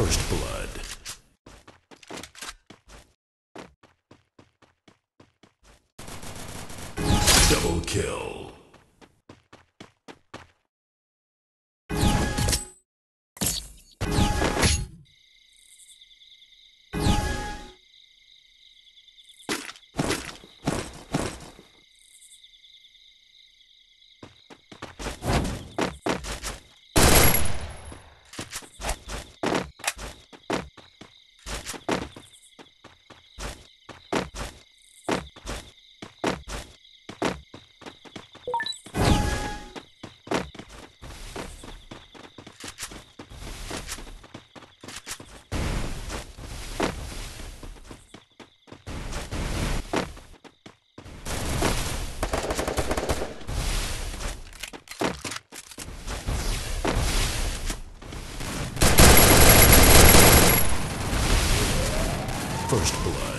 First blood. First blood.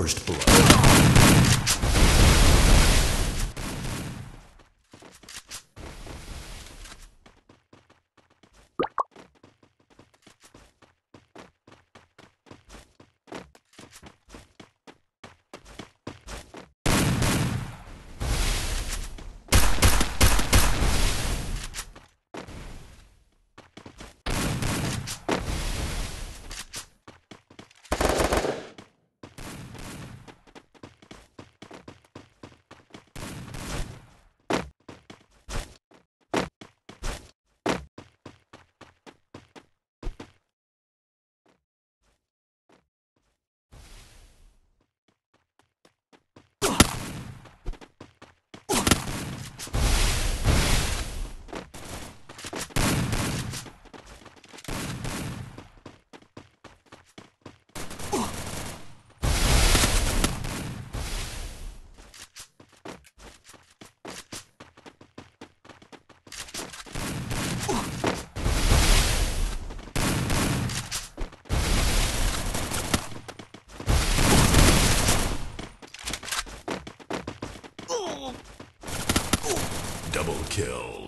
First blood. Kill.